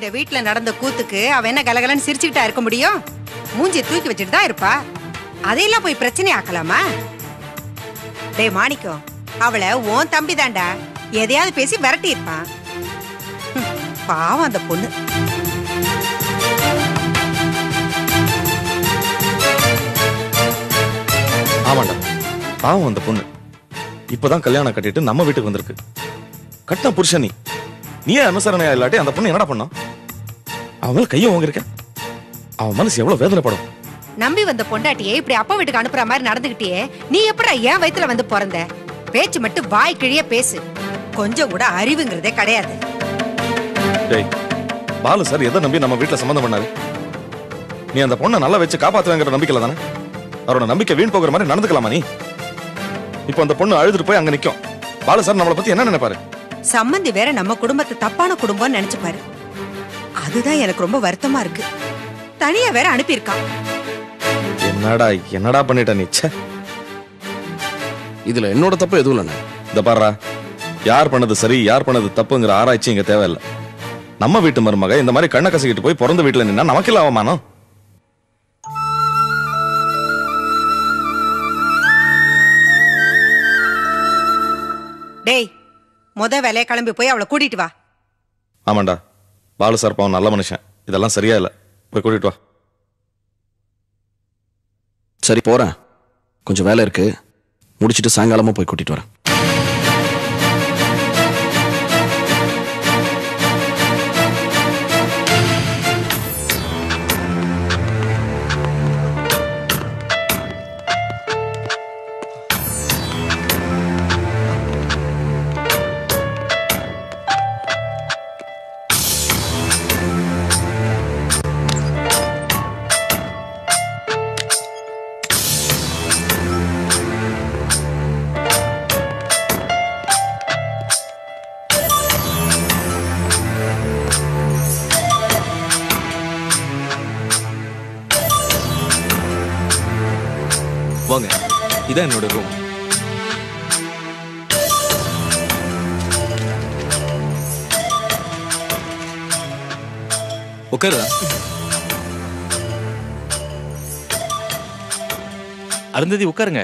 இந்த வீட்ல நடந்த கூத்துக்கு அவ என்ன கலகலன்னு சிரிச்சுக்கிட்டா இருக்க முடியும்? மூஞ்சி தூக்கி வச்சுட்டு தான் இருப்பா. அதையெல்லாம் போய் பிரச்சனை ஆக்கலாமா? டேய் மாணிக்கம் அவளை உன் தம்பி தாண்டா எதையாவது பேசி விரட்டி இருப்பான் பாவம் அந்த பொண்ணு. ஆமாண்டா பாவம் அந்த பொண்ணு. இப்பதான் கல்யாணம் கட்டிட்டு நம்ம வீட்டுக்கு வந்திருக்கு. கட்டின புருஷன் நீ. நீயே அனுசரணையா இல்லாட்டி அந்த பொண்ணு என்னடா பண்ணான் அவன் மேல கையை வாங்கிருக்க அவன் மனசு எவ்வளவு வேதனைப்படும். நம்பி வந்த பொண்டாட்டியே இப்படி அப்பா வீட்டுக்கு அனுப்புற மாதிரி நடந்துகிட்டியே நீ எப்படா ஏன் வயித்துல வந்து பிறந்த? பேச்சு மட்டும் வாய் கிழிய பேசு. கொஞ்சம் கூட அறிவுங்கிறதே கிடையாது. டேய் பாலு சார் எதை நம்பி நம்ம வீட்டுல சம்மந்தம் பண்ணாரு? நீ அந்த பொண்ணை நல்லா வச்சு காப்பாத்துவேங்கிற நம்பிக்கையில தானே? அவரோட நம்பிக்கை வீண் போகிற மாதிரி நடந்துக்கலாமா நீ? இப்போ அந்த பொண்ணு அழுதுட்டு போய் அங்க நிக்கும். பாலு சார் நம்மளை பத்தி என்ன நினைப்பாரு? சம்மந்தி வேற நம்ம குடும்பத்தை தப்பான குடும்பம்னு நினைச்சு பாரு அதுதான் எனக்கு ரொம்ப வருத்தமா இருக்கு. தனியா வேற அனுப்பியிருக்கான் என்னடா என்னடா பண்ணிட்ட நீ? ச்சே. இதுல என்னோட தப்பு எதுவும் இல்லைண்ணே. இந்த பாருடா. யார் பண்ணது சரி யார் பண்ணது தப்புங்கிற ஆராய்ச்சி இங்க தேவையில்லை. நம்ம வீட்டு மருமக இந்த மாதிரி கண்ணை கசக்கிட்டு போய் பிறந்த வீட்டுல நின்னா நமக்கு இல்ல அவமானம். டேய் முத வேலையை கிளம்பி போய் அவளை கூட்டிட்டு வா. ஆமாண்டா. பாலு சார் பாவம் நல்ல மனுஷன். இதெல்லாம் சரியா இல்ல. போய் கூட்டிட்டு வா. சரி போறேன். கொஞ்சம் வேலை இருக்கு. முடிச்சுட்டு சாயங்காலமா போய் கூட்டிட்டு வரேன். உட்காருடா அருந்ததி உட்காருங்க.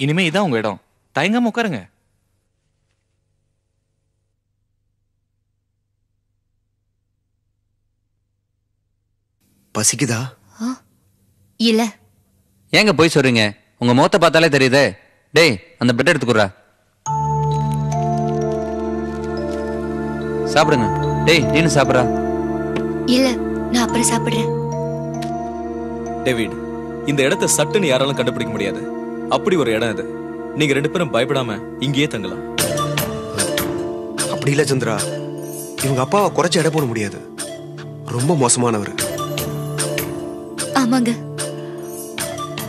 இனிமே இதான் உங்க இடம். தயங்காம உட்காருங்க. பசிக்குதா? இல்ல. ஏங்க போய் சொல்றீங்க? உங்க முகத்தை பார்த்தாலே தெரியுதே. டேய் அந்த பிரெட் எடுத்துக்குறா சாப்பிடுங்க. டேய் நீனு சாப்பிட்றா. இல்ல. நான் அப்புறம் சாப்பிடுறேன். டேவிட் இந்த இடத்த சட்டுன்னு யாராலும் கண்டுபிடிக்க முடியாது. அப்படி ஒரு இடம் இது. நீங்க ரெண்டு பேரும் பயப்படாம இங்கேயே தங்கலாம். அப்படி இல்ல சந்திரா. இவங்க அப்பாவை குறைச்சு எடை போட முடியாது. ரொம்ப மோசமானவர். ஆமாங்க.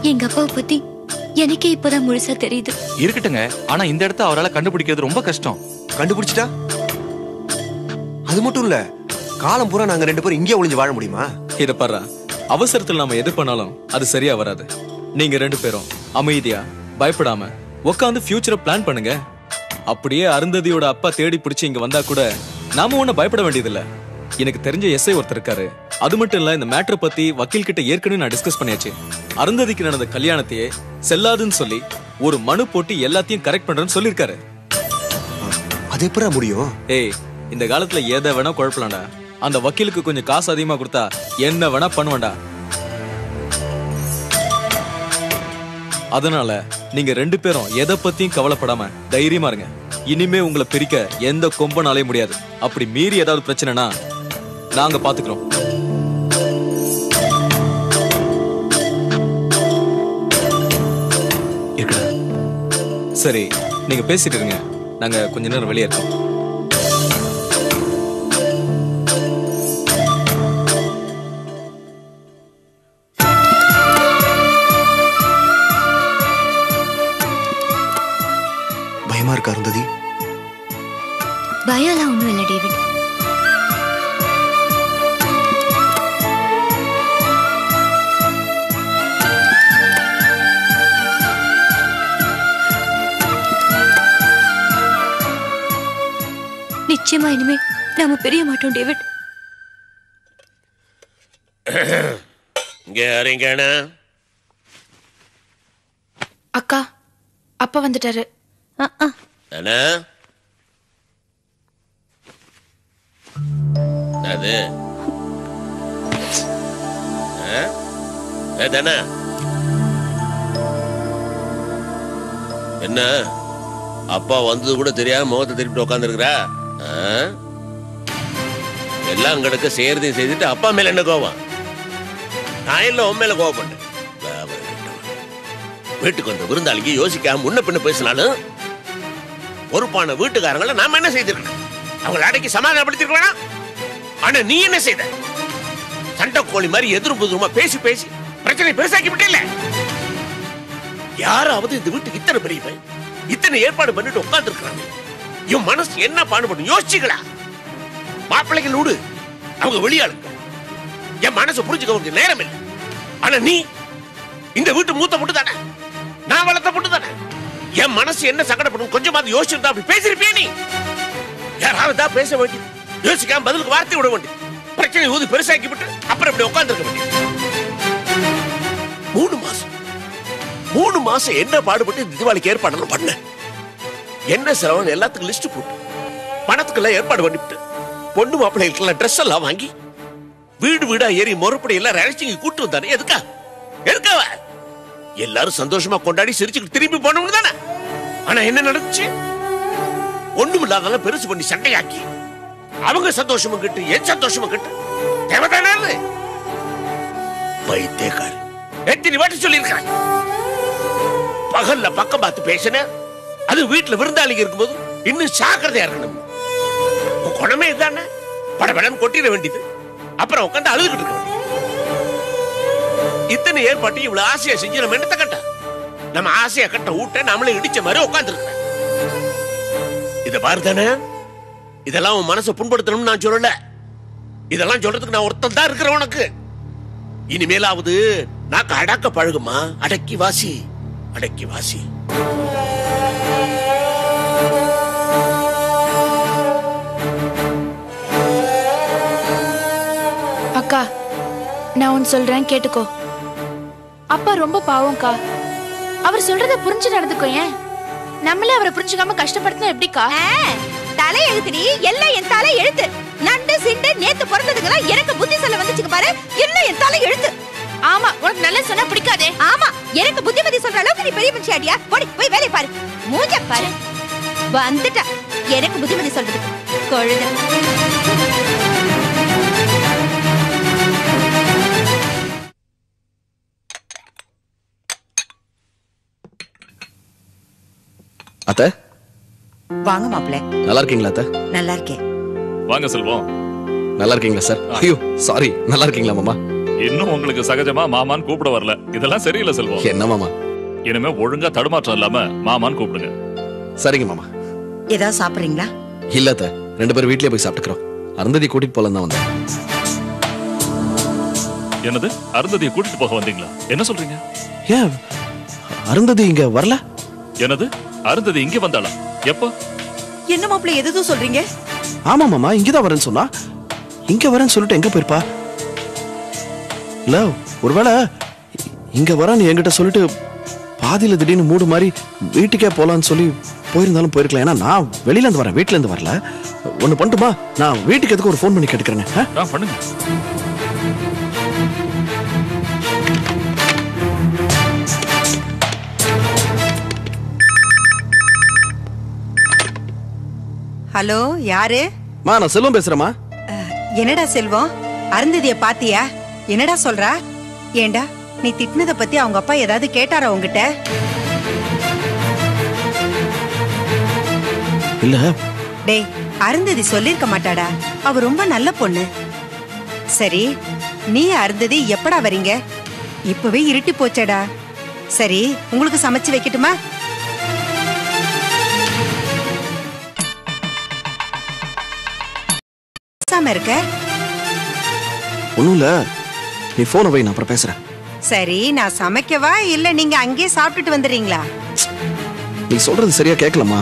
எங்க அப்பாவை பத்தி எனக்கே இப்பதான் முழுசா தெரியுது. இருக்கட்டுங்க. ஆனா இந்த இடத்த அவரால கண்டுபிடிக்கிறது ரொம்ப கஷ்டம். கண்டுபிடிச்சிட்டா? அது மட்டும் இல்ல. காலம் பூரா நாங்க ரெண்டு பேரும் இங்கே ஒளிஞ்சு வாழ முடியுமா? இத பாரு அவசரத்துல நாம எது பண்ணாலும் அது சரியா வராது. நீங்க ரெண்டு பேரும் அமைதியா பயப்படாம உட்காந்து ஃபியூச்சரை பிளான் பண்ணுங்க. அப்படியே அருந்ததியோட அப்பா தேடி பிடிச்சு இங்க வந்தா கூட நாம ஒன்னும் பயப்பட வேண்டியதில்ல. எனக்கு தெரிஞ்ச எஸ்ஐ ஒருத்தர் இருக்காரு. அது மட்டும் இல்ல இந்த மேட்டரை பத்தி வக்கீல் கிட்ட ஏற்கனவே நான் டிஸ்கஸ் பண்ணியாச்சு. அருந்ததிக்கு நடந்த கல்யாணத்தையே செல்லாதுன்னு சொல்லி ஒரு மனு போட்டு எல்லாத்தையும் கரெக்ட் பண்றேன்னு சொல்லியிருக்காரு. அது எப்படா முடியும்? ஏய் இந்த காலத்துல எதை வேணா குழப்பலாம்டா. அந்த வக்கீலுக்கு கொஞ்சம் காசு அதிகமா கொடுத்தா என்ன வேணா பண்ணுவேன்டா. அதனால நீங்க ரெண்டு பேரும் எதை பத்தியும் கவலைப்படாம தைரியமா இருங்க. இனிமே உங்களை பிரிக்க எந்த கொம்பனாலே முடியாது. அப்படி மீறி ஏதாவது பிரச்சனைனா நாங்க பாத்துக்கிறோம். சரி நீங்க பேசிட்டு இருங்க. நாங்க கொஞ்ச நேரம் வெளியே இருக்கோம். நிச்சயமா இனிமே நாம பிரிய மாட்டோம் டேவிட். இங்க யாரீங்கண்ணா அக்கா அப்பா வந்துட்டாரு. அண்ணா? அது. தானே என்ன அப்பா வந்தது கூட தெரியாம முகத்தை திருப்பிட்டு உட்காந்துருக்கிறா எல்லாம் கிடக்க செய்யறதையும் செய்துட்டு அப்பா மேல என்ன கோவம்? நான் இல்ல உன் மேல கோவப்பட்டேன். வீட்டுக்கு வந்த விருந்தாளிக்கு யோசிக்காம முன்ன பின்ன பேசினாலும் பொறுப்பான வீட்டுக்காரங்கள நாம என்ன செய்திருக்கணும்? அவங்கள அடக்கி சமாதானப்படுத்திருக்க வேணாம் ஆனா நீ என்ன செய்த? சண்டை கோழி மாதிரி எதிரும் புதிருமா பேசி பேசி பிரச்சனை பெருசாக்கி விட்டே யாராவது இந்த வீட்டுக்கு இத்தனை பெரிய பையன் இத்தனை ஏற்பாடு பண்ணிட்டு உட்கார்ந்து இருக்கிறாங்க இவன் மனசு என்ன பாடுபடும்? யோசிச்சுங்களா மாப்பிள்ளைகள் விடு அவங்க வெளியாளுங்க. என் மனசு புரிஞ்சுக்க உனக்கு நேரம் இல்லை. ஆனா நீ இந்த வீட்டு மூத்த மட்டும் தானே நான் வளர்த்த மட்டும் தானே என் மனசு என்ன சங்கடப்படும்? கொஞ்சமாவது யோசிச்சிருந்தா அப்படி பேசிருப்பியா நீ. யாராவது தான் பேச வேண்டியது? யோசிக்காம பதிலுக்கு வார்த்தை விட வேண்டியது. பிரச்சனை ஊதி பெருசாக்கி விட்டு அப்புறம் இப்படி உட்காந்துருக்க வேண்டியது. மூணு மாசம். மூணு மாசம் என்ன பாடுபட்டு தீபாவளிக்கு ஏற்பாடு பண்ண. என்ன செலவுன்னு எல்லாத்துக்கும் லிஸ்ட் போட்டு பணத்துக்கெல்லாம் ஏற்பாடு பண்ணிவிட்டு பொண்ணு மாப்பிள்ளைகளுக்கெல்லாம் ட்ரெஸ் எல்லாம் வாங்கி வீடு வீடா ஏறி முறைப்படி எல்லாம் ரசிச்சு கூட்டு வந்தாரு எதுக்கா? எதுக்காவ? எல்லாரும் சந்தோஷமா கொண்டாடி சிரிச்சுக்கிட்டு திரும்பி போனவங்க தானே? ஆனா என்ன நடந்துச்சு? ஒண்ணும் இல்லாதெல்லாம் பெருசு பண்ணி சண்டையாக்கி அவங்க சந்தோஷமும் கிட்டு என் சந்தோஷமும் கிட்டு. தேவைதானே பைத்தியக்கார எத்தனை வாட்டி சொல்லியிருக்காங்க பகல்ல பக்கம் பார்த்து பேசினேன் அது வீட்டுல விருந்தாளிக்கு இருக்கும்போது இன்னும் சாக்கிரதையா இருக்கணும். உன் குணமே இதுதானே படபடன்னு கொட்டிட வேண்டியது. அப்புறம் உட்காந்து அழுதுகிட்டு இருக்க இத்தனை ஏற்பாட்டு இவ்வளவு ஆசையா செஞ்சு நம்ம என்னத்தை கட்ட? நம்ம ஆசையா கட்ட ஊட்ட நம்மளே இடிச்ச மாதிரி உட்கார்ந்து இத பாரு தானே இதெல்லாம் உன் மனசை புண்படுத்தணும்னு நான் சொல்லல. இதெல்லாம் சொல்றதுக்கு நான் ஒருத்தன் தான் இருக்கிறேன் உனக்கு. இனிமேலாவது நாக்கு அடக்க பழகுமா? அடக்கி வாசி. அடக்கி வாசி. நான் ஒன்னு சொல்றேன் கேட்டுக்கோ. அப்பா ரொம்ப பாவம்க்கா. அவர் சொல்றத புரிஞ்சு நடந்துக்கோ ஏன்? நம்மளே அவரை புரிஞ்சுக்காம கஷ்டப்படுத்தினா எப்படிக்கா? தலை எழுத்துடி. எல்லாம் என் தலை எழுத்து. நண்டு சிண்டு நேத்து பிறந்ததுக்கெல்லாம் எனக்கு புத்தி சொல்ல வந்துச்சுக்கு பாரு. எல்லாம் என் தலை எழுத்து. ஆமா உனக்கு நல்ல சொன்னா பிடிக்காதே. ஆமா எனக்கு புத்திமதி சொல்ற அளவுக்கு நீ பெரிய மனுஷி ஆடியா? போடி போய் வேலையை பாரு. மூஞ்ச பாரு. வந்துட்டா. எனக்கு புத்திமதி சொல்றதுக்கு. கொழுத அத்த. வாங்க மாப்பிள்ள. நல்லா இருக்கீங்களா அத்த? நல்லா இருக்கேன் வாங்க செல்வம். நல்லா இருக்கீங்களா சார் ஐயோ சாரி நல்லா இருக்கீங்களா மாமா? இன்னும் உங்களுக்கு சகஜமா மாமான்னு கூப்பிட வரல. இதெல்லாம் சரியில்லை செல்வம். என்ன மாமா? இனிமே ஒழுங்கா தடுமாற்றம் இல்லாம மாமான்னு கூப்பிடுங்க. சரிங்க மாமா. ஏதாவது சாப்பிடுறீங்களா? இல்ல அத்த. ரெண்டு பேரும் வீட்லயே போய் சாப்பிட்டுக்கிறோம். அருந்ததி கூட்டிட்டு போலாம் தான் வந்தேன். என்னது? அருந்ததியை கூட்டிட்டு போக வந்தீங்களா? என்ன சொல்றீங்க? ஏன்? அருந்ததி இங்க வரல? என்னது? அருந்ததி இங்க வந்தாளா? எப்போ? என்ன மாப்பிள்ள எதுவும் சொல்றீங்க? ஆமா மாமா இங்கதான் வரேன்னு சொன்னா. இங்க வரேன்னு சொல்லிட்டு எங்க போயிருப்பா? இல்ல ஒருவேளை இங்க வரேன்னு என்கிட்ட சொல்லிட்டு பாதியில திடீர்னு மூடு மாதிரி வீட்டுக்கே போலான்னு சொல்லி போயிருந்தாலும் போயிருக்கலாம். ஏன்னா நான் வெளியில இருந்து வரேன் வீட்ல இருந்து வரல. ஒண்ணு பண்ணட்டுமா? நான் வீட்டுக்கு எதுக்கு ஒரு ஃபோன் பண்ணி கேட்டுக்கிறேங்க பண்ணுங்க. ஹலோ யாரு? மா நான் செல்வம் பேசுறேம்மா. என்னடா செல்வம்? அருந்ததிய பாத்தியா? என்னடா சொல்றா? ஏண்டா நீ திட்டினத பத்தி அவங்க அப்பா ஏதாவது கேட்டாரா உங்ககிட்ட இல்ல. டேய் அருந்ததி சொல்லிருக்க மாட்டாடா. அவ ரொம்ப நல்ல பொண்ணு. சரி நீ அருந்ததி எப்படா வரீங்க? இப்பவே இருட்டி போச்சேடா. சரி உங்களுக்கு சமைச்சு வைக்கட்டுமா? பேசாம இருக்க. ஒண்ணும் இல்ல நீ போன வை நான் பேசுறேன். சரி நான் சமைக்கவா? இல்ல நீங்க அங்கேயே சாப்பிட்டுட்டு வந்துடுறீங்களா? நீ சொல்றது சரியா கேட்கலம்மா.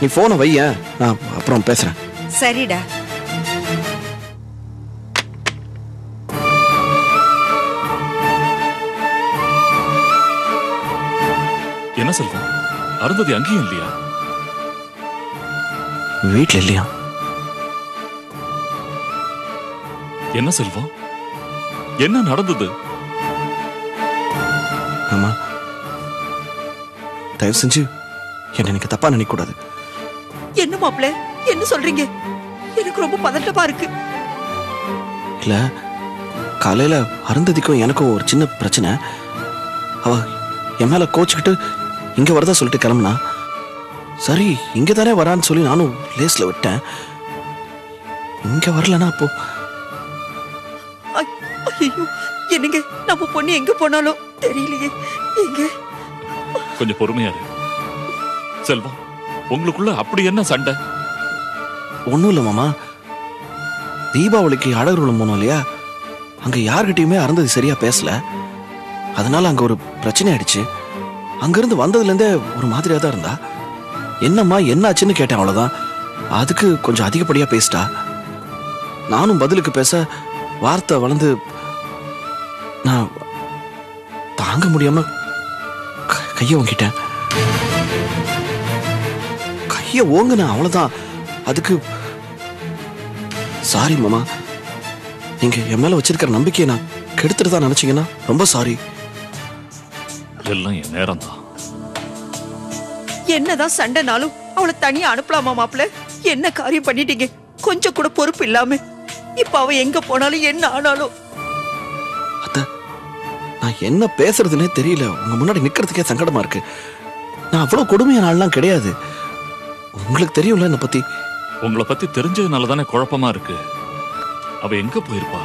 நீ போன வைய நான் அப்புறம் பேசுறேன். சரிடா. என்ன செல்வம்? அருந்ததி அங்கேயும் இல்லையா? வீட்டுல இல்லையா? என்ன செல்வம் என்ன நடந்தது? ஆமா தயவு செஞ்சு என்ன எனக்கு தப்பா நினைக்க கூடாது என்ன மாப்பிள? என்ன சொல்றீங்க? எனக்கு ரொம்ப பதட்டமா இருக்கு. இல்ல காலையில அருந்ததிக்கும் எனக்கும் ஒரு சின்ன பிரச்சனை. அவ என் மேல கோச்சுக்கிட்டு இங்க வரதா சொல்லிட்டு கிளம்புனா? சரி இங்க தானே வரான்னு சொல்லி நானும் லேஸ்ல விட்டேன். இங்க வரலனா அப்போ ஐயோ என்னங்க நம்ம பொண்ணு எங்க போனாலும் தெரியலையே. எங்க? கொஞ்சம் பொறுமையா இரு. செல்வம் உங்களுக்குள்ள அப்படி என்ன சண்டை? ஒண்ணும் இல்ல மாமா. தீபாவளிக்கு அழகுருளம் போனோம் இல்லையா? அங்க யார்கிட்டயுமே அருந்ததி சரியா பேசல. அதனால அங்க ஒரு பிரச்சனை ஆயிடுச்சு. அங்கிருந்து வந்ததுல இருந்தே ஒரு மாதிரியா தான் இருந்தா. என்னம்மா என்னாச்சுன்னு கேட்டேன் அவ்வளவுதான். அதுக்கு கொஞ்சம் அதிகப்படியா பேசிட்டா. நானும் பதிலுக்கு பேச வார்த்தை வளர்ந்து தாங்க முடியாம கைய ஓங்கிட்டேன். கைய ஓங்குனேன் அவ்வளவுதான். அதுக்கு சாரி மாமா. நீங்க என் மேல வச்சிருக்கிற நம்பிக்கையை நான் கெடுத்துட்டு தான் நினைச்சீங்கன்னா ரொம்ப சாரி எல்லாம் என் நேரம் தான் என்னதான் சண்டைனாலும் அவளை தனியா அனுப்பலாமா மாப்பிள என்ன காரியம் பண்ணிட்டீங்க? கொஞ்சம் கூட பொறுப்பு இல்லாம. இப்ப அவ எங்க போனாலும் என்ன ஆனாலும் நான் என்ன பேசுறதுனே தெரியல. உங்க முன்னாடி நிக்கிறதுக்கே சங்கடமா இருக்கு. நான் அவ்வளவு கொடுமையான ஆள்லாம் கிடையாது. உங்களுக்கு தெரியும்ல என்னை பத்தி? உங்களை பத்தி தெரிஞ்சதுனால தானே குழப்பமா இருக்கு. அவ எங்க போயிருப்பா?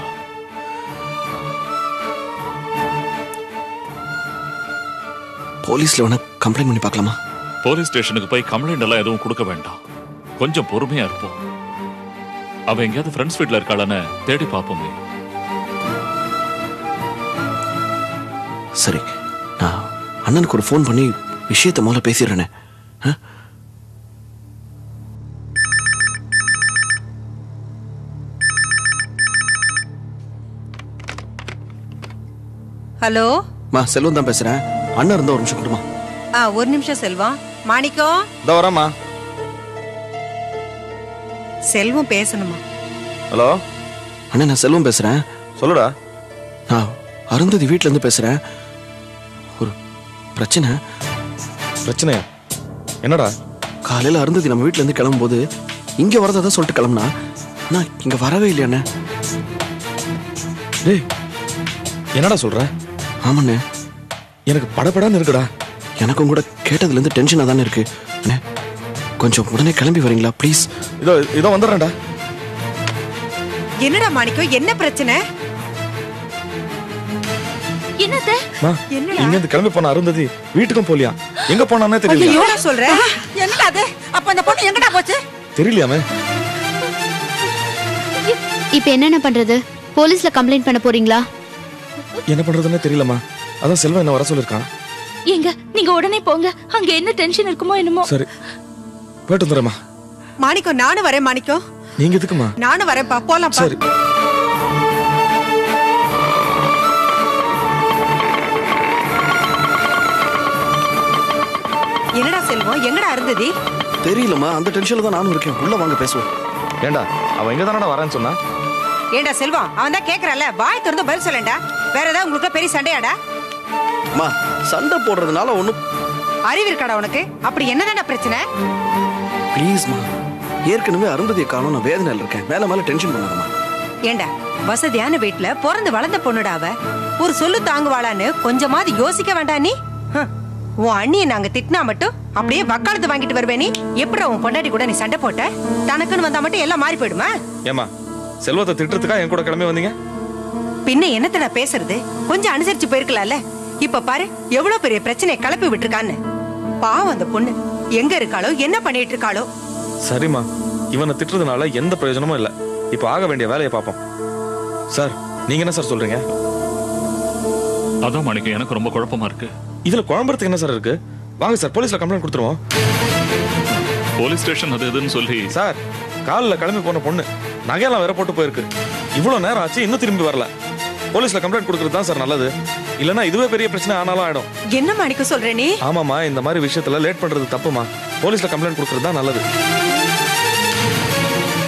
போலீஸ்ல வேணா கம்ப்ளைண்ட் பண்ணி பார்க்கலாமா? போலீஸ் ஸ்டேஷனுக்கு போய் கம்ப்ளைண்ட் எல்லாம் எதுவும் கொடுக்க வேண்டாம். கொஞ்சம் பொறுமையா இருப்போம். அவ எங்கேயாவது ஃப்ரெண்ட்ஸ் வீட்ல இருக்காளான்னு தேடி பார்ப்போமே. சரி நான் அண்ணனுக்கு ஒரு ஃபோன் பண்ணி விஷயத்தை முதல்ல பேசிடுறேனே? ஹலோ? மா செல்வம் தான் பேசுறேன். அண்ணன் இருந்தா ஒரு நிமிஷம் கொடுமா. ஆ ஒரு நிமிஷம் செல்வம். மாணிக்கம் வரேம்மா. செல்வம் பேசணுமா? ஹலோ? அண்ணன் நான் செல்வம் பேசுறேன். சொல்லுடா. நான் அருந்ததி வீட்ல இருந்து பேசுறேன். பிரச்சனை? பிரச்சனையா? என்னடா? காலையில அருந்ததி நம்ம வீட்ல இருந்து கிளம்பும்போது இங்க வரதா தான் சொல்லிட்டு கிளம்புனா? நான் இங்க வரவே இல்லையா அண்ணே. டேய் என்னடா சொல்ற? ஆமாண்ணே. எனக்கு படபடன்னு இருக்குடா. எனக்கும் கூட கேட்டதுல இருந்து டென்ஷனா தானே இருக்கு. அண்ணே கொஞ்சம் உடனே கிளம்பி வரீங்களா ப்ளீஸ் இதோ இதோ வந்துடுறேன்டா. என்னடா மாணிக்கம் என்ன பிரச்சனை? இங்க இருந்து கிளம்பி போன அருந்ததி வீட்டுக்கும் போலியா? எங்க போனானே தெரியல என்னடா சொல்ற? என்னடா அது? அப்ப அந்த பொண்ணு எங்கடா போச்சு? தெரியலையாமே? இப்ப என்னென்ன பண்றது? போலீஸ்ல கம்ப்ளைண்ட் பண்ண போறீங்களா? என்ன பண்றதுன்னே தெரியலம்மா. அதான் செல்வம் என்ன வர சொல்லிருக்கான் எங்க நீங்க உடனே போங்க. அங்க என்ன டென்ஷன் இருக்குமோ என்னமோ. சரி. போயிட்டு வந்துடுறேம்மா. மாணிக்கம் நானும் வரேன் மாணிக்கம். நீங்க எதுக்குமா நானும் வரேன்ப்பா. போலாம்ப்பா. சரி. என்னடா செல்வம்? எங்கடா இருந்தது? தெரியலம்மா அந்த டென்ஷன்ல தான் நானும் இருக்கேன். உள்ள வாங்க பேசுவோம். ஏண்டா அவன் எங்க தானடா வரேன்னு சொன்னா? ஏண்டா செல்வம்? அவன் தான் கேக்குறான்ல வாய் திறந்து பதில் சொல்லேன்டா. வேற ஏதாவது உங்களுக்கு பெரிய சண்டையாடா? அம்மா சண்டை போடுறதுனால ஒன்றும் அறிவு இருக்காடா உனக்கு? அப்படி என்னதான்டா பிரச்சனை? ப்ளீஸ்மா ஏற்கனவே அருந்ததியை காணும். நான் வேதனையில் இருக்கேன். மேல மேல டென்ஷன் பண்ணாதம்மா. ஏண்டா வசதியான வீட்டுல பிறந்து வளர்ந்த பொண்ணுடா அவ? ஒரு சொல்லு தாங்குவாளான்னு கொஞ்சமாவது யோசிக்க வேண்டாம் நீ. உன் அண்ணியை நாங்க திட்டினா மட்டும் அப்படியே வக்காலத்து வாங்கிட்டு வருவே நீ? எப்படி உன் பொண்டாட்டி கூட நீ சண்டை போட்ட? தனக்குன்னு வந்தா மட்டும் எல்லாம் மாறி போயிடுமா? ஏமா செல்வத்தை திட்டுறதுக்கா என் கூட கிளம்பி வந்தீங்க? பின்ன என்னத்தடா பேசுறது? கொஞ்சம் அனுசரிச்சு போயிருக்கலாம்ல? இப்ப பாரு எவ்வளவு பெரிய பிரச்சனையை கிளப்பி விட்டுருக்கான்னு. பாவம் அந்த பொண்ணு. எங்க இருக்காளோ என்ன பண்ணிட்டு இருக்காளோ? சரிம்மா இவனை திட்டுறதுனால எந்த பிரயோஜனமும் இல்ல. இப்ப ஆக வேண்டிய வேலையை பார்ப்போம். சார் நீங்க என்ன சார் சொல்றீங்க? அதான் மாணிக்கம் எனக்கு ரொம்ப குழப்பமா இருக்கு. இதுல குழம்புறதுக்கு என்ன சார் இருக்கு? வாங்க சார் போலீஸ்ல கம்ப்ளைண்ட் கொடுத்துருவோம். போலீஸ் ஸ்டேஷன் அது இதுன்னு சொல்லி. சார் காலில் கிளம்பி போன பொண்ணு நகையெல்லாம் வேற போட்டு போயிருக்கு. இவ்வளவு நேரம் ஆச்சு இன்னும் திரும்பி வரல. போலீஸ்ல கம்ப்ளைண்ட் கொடுக்கறது தான் சார் நல்லது. இல்லனா இதுவே பெரிய பிரச்சனை ஆனாலும் ஆயிடும். என்ன மாணிக்கம் சொல்ற நீ? ஆமாமா இந்த மாதிரி விஷயத்துல லேட் பண்றது தப்புமா போலீஸ்ல கம்ப்ளைண்ட் கொடுக்கறது தான் நல்லது.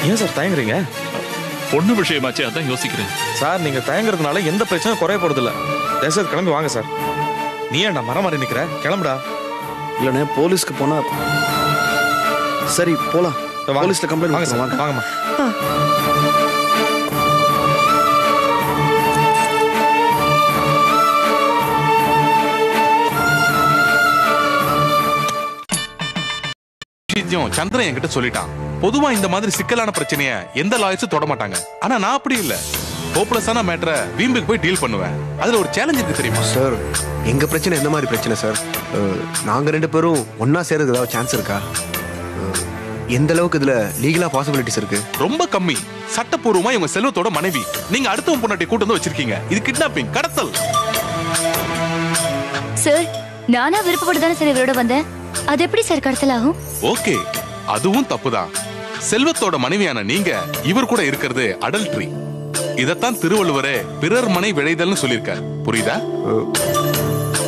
ஏன் சார் தயங்குறீங்க? பொண்ணு விஷயமாச்சே அதான் யோசிக்கிறேன். சார் நீங்க தயங்குறதுனால எந்த பிரச்சனையும் குறைய போறது இல்ல தயவுசெய்து கிளம்பி வாங்க சார். நீ ஏன்டா மரம் மாறி நிக்கிற? கிளம்புடா. இல்லண்ணே போலீஸ்க்கு போனா சரி போலாம். போலீஸ்ல கம்ப்ளைண்ட் வாங்க சார். வாங்க. வாங்கம்மா. சந்திரன் என்கிட்ட சொல்லிட்டான். பொதுவா இந்த மாதிரி சிக்கலான பிரச்சனைய எந்த லாயர்ஸும் தொட மாட்டாங்க. ஆனா நான் அப்படி இல்ல. ஹோப்லெஸ்ஸான மேட்டரை வீம்புக்கு போய் டீல் பண்ணுவேன். அதுல ஒரு சேலஞ்ச் இருக்கு தெரியுமா? சார் எங்க பிரச்சனை எந்த மாதிரி பிரச்சனை சார் அஹ், நாங்க ரெண்டு பேரும் ஒண்ணா சேர்றதுக்கு ஏதாவது சான்ஸ் இருக்கா? எந்த அளவுக்கு இதுல லீகலா பாசிபிலிட்டிஸ் இருக்கு? ரொம்ப கம்மி. சட்டப்பூர்வமா இவங்க செல்வத்தோட மனைவி. நீங்க அடுத்தவன் பொண்ணாட்டி கூட்டு வந்து வச்சிருக்கீங்க. இது கிட்னாப்பிங் கடத்தல். சார் நானா விருப்பப்பட்டு தானே சார் இவரோட வந்தேன்? அது எப்படி சார் கடத்தல் ஆகும்? ஓகே அதுவும் தப்புதான். செல்வத்தோட மனைவியான நீங்க இவர் கூட இருக்கிறது அடல்ட்ரி இதத்தான் திருவள்ளுவரே பிறர் மனை விளைதல்னு சொல்லியிருக்கார். புரியுதா?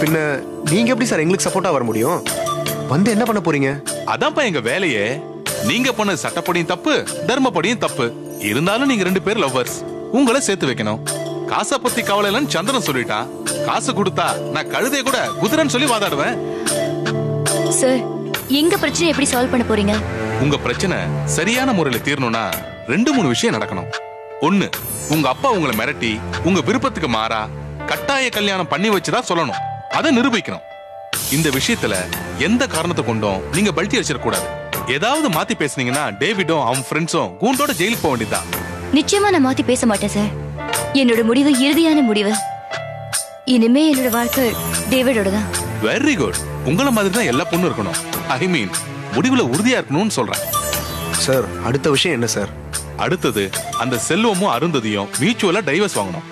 பின்ன நீங்க எப்படி சார் எங்களுக்கு சப்போர்ட்டா வர முடியும்? வந்து என்ன பண்ண போறீங்க? அதான்ப்பா எங்க வேலையே. நீங்க பண்ண சட்டப்படியும் தப்பு தர்மப்படியும் தப்பு. இருந்தாலும் நீங்க ரெண்டு பேர் லவ்வர்ஸ். உங்களை சேர்த்து வைக்கணும். காசை பத்தி கவலை இல்லைன்னு சந்திரன் சொல்லிட்டான். காசு கொடுத்தா நான் கழுதைய கூட குதிரைன்னு சொல்லி வாதாடுவேன். சார் எங்க பிரச்சனை எப்படி சால்வ் பண்ண போறீங்க? உங்க பிரச்சனை சரியான முறையில தீரணும்னா ரெண்டு மூணு விஷயம் நடக்கணும். ஒண்ணு உங்க அப்பா உங்களை மிரட்டி உங்க விருப்பத்துக்கு மாறா கட்டாய கல்யாணம் பண்ணி வச்சுதான் சொல்லணும். அதை நிரூபிக்கணும். இந்த விஷயத்துல எந்த காரணத்தை கொண்டும் நீங்க பல்ட்டி அடிச்சிடக்கூடாது ஏதாவது மாத்தி பேசுனீங்கன்னா டேவிடும் அவன் ஃப்ரெண்ட்ஸும் கூண்டோட ஜெயிலுக்கு போக வேண்டியதுதான். நிச்சயமா நான் மாத்தி பேச மாட்டேன் சார் என்னோட முடிவு இறுதியான முடிவு. இனிமே என்னோட வாழ்க்கை டேவிடோட தான் வெரி குட் உங்கள மாதிரி தான் எல்லா பொண்ணும் இருக்கணும். ஐ மீன் முடிவுல உறுதியா இருக்கணும்னு சொல்றேன். சார் அடுத்த விஷயம் என்ன சார் அடுத்தது அந்த செல்வமும் அருந்ததியும் மியூச்சுவலா டைவர்ஸ் வாங்கணும்.